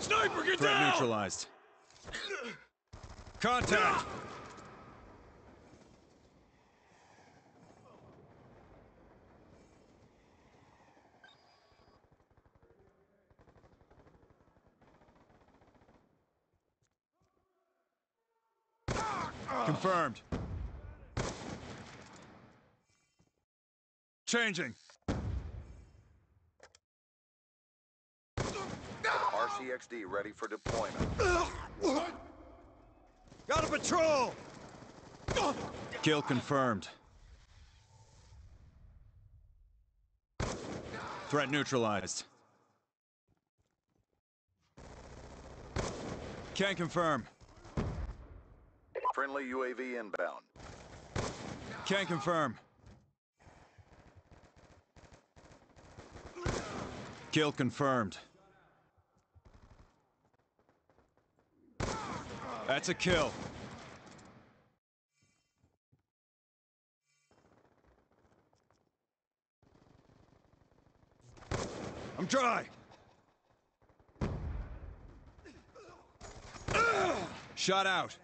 Sniper, get Threat down! neutralized. Contact! Confirmed. Changing. RCXD ready for deployment. Got a patrol! Kill confirmed. Threat neutralized. Can confirm. Friendly UAV inbound. Can confirm. Kill confirmed. That's a kill. I'm dry. Shot out.